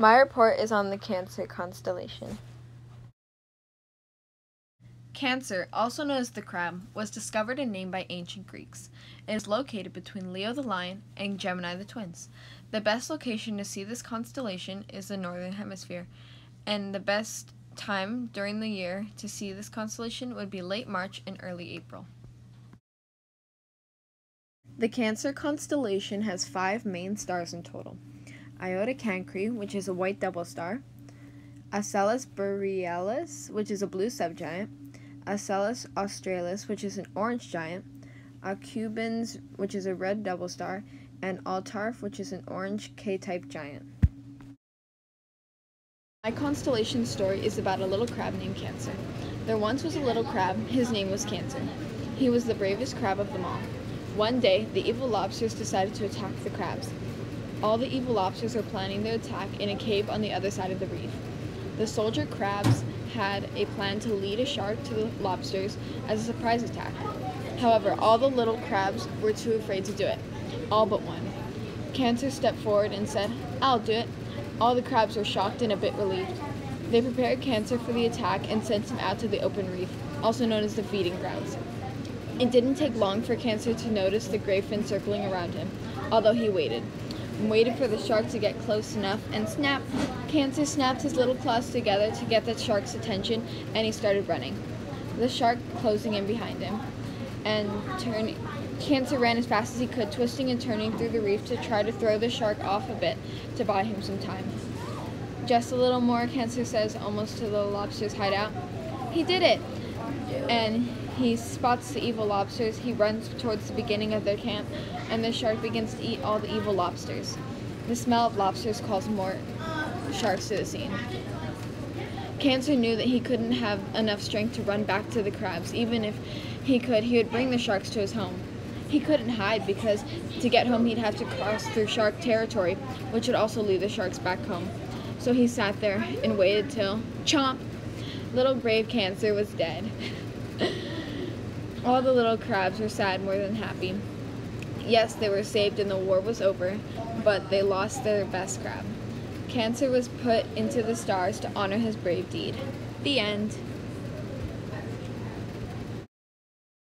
My report is on the Cancer constellation. Cancer, also known as the crab, was discovered and named by ancient Greeks. It is located between Leo the lion and Gemini the twins. The best location to see this constellation is the northern hemisphere, and the best time during the year to see this constellation would be late March and early April. The Cancer constellation has five main stars in total. Iota Cancri, which is a white double star, Asellus Borealis, which is a blue subgiant, Asellus Australis, which is an orange giant, Acubens, which is a red double star, and Altarf, which is an orange K-type giant. My constellation story is about a little crab named Cancer. There once was a little crab, his name was Cancer. He was the bravest crab of them all. One day, the evil lobsters decided to attack the crabs. All the evil lobsters were planning their attack in a cave on the other side of the reef. The soldier crabs had a plan to lead a shark to the lobsters as a surprise attack. However, all the little crabs were too afraid to do it, all but one. Cancer stepped forward and said, I'll do it. All the crabs were shocked and a bit relieved. They prepared Cancer for the attack and sent him out to the open reef, also known as the feeding grounds. It didn't take long for Cancer to notice the gray fin circling around him, although he waited and waited for the shark to get close enough and snap. Cancer snapped his little claws together to get the shark's attention and he started running. The shark closing in behind him and turning. Cancer ran as fast as he could, twisting and turning through the reef to try to throw the shark off a bit to buy him some time. Just a little more, Cancer says, almost to the lobster's hideout. He did it! And he spots the evil lobsters. He runs towards the beginning of their camp, and the shark begins to eat all the evil lobsters. The smell of lobsters calls more sharks to the scene. Cancer knew that he couldn't have enough strength to run back to the crabs. Even if he could, he would bring the sharks to his home. He couldn't hide because to get home he'd have to cross through shark territory, which would also lead the sharks back home. So he sat there and waited till chomp! Little brave Cancer was dead. All the little crabs were sad more than happy. Yes, they were saved and the war was over, but they lost their best crab. Cancer was put into the stars to honor his brave deed. The end.